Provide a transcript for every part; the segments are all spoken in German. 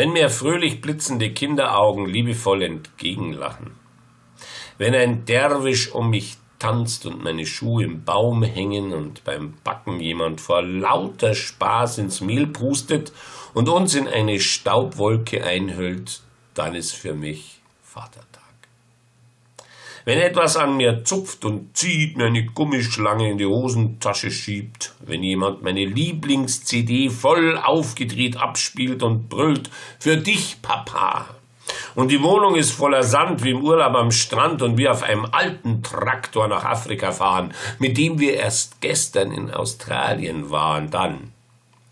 Wenn mir fröhlich blitzende Kinderaugen liebevoll entgegenlachen. Wenn ein Derwisch um mich tanzt und meine Schuhe im Baum hängen und beim Backen jemand vor lauter Spaß ins Mehl prustet und uns in eine Staubwolke einhüllt, dann ist für mich Vatertag. Wenn etwas an mir zupft und zieht, mir eine Gummischlange in die Hosentasche schiebt, wenn jemand meine Lieblings-CD voll aufgedreht abspielt und brüllt, für dich, Papa, und die Wohnung ist voller Sand wie im Urlaub am Strand und wir auf einem alten Traktor nach Afrika fahren, mit dem wir erst gestern in Australien waren, dann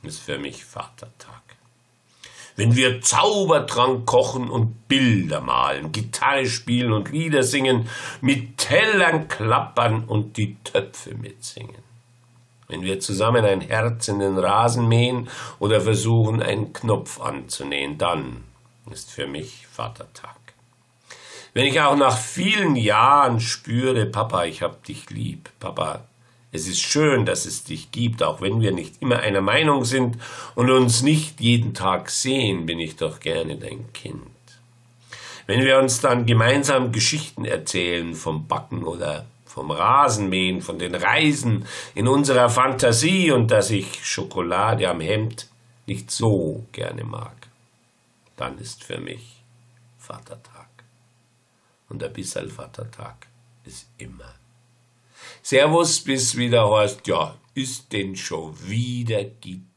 ist für mich Vatertag. Wenn wir Zaubertrank kochen und Bilder malen, Gitarre spielen und Lieder singen, mit Tellern klappern und die Töpfe mitsingen. Wenn wir zusammen ein Herz in den Rasen mähen oder versuchen, einen Knopf anzunähen, dann ist für mich Vatertag. Wenn ich auch nach vielen Jahren spüre, Papa, ich hab dich lieb, Papa, es ist schön, dass es dich gibt, auch wenn wir nicht immer einer Meinung sind und uns nicht jeden Tag sehen, bin ich doch gerne dein Kind. Wenn wir uns dann gemeinsam Geschichten erzählen vom Backen oder vom Rasenmähen, von den Reisen in unserer Fantasie und dass ich Schokolade am Hemd nicht so gerne mag dann ist für mich Vatertag. Und ein bisschen Vatertag ist immer. Servus, bis wieder heißt, ja, ist denn schon wieder Gitarre?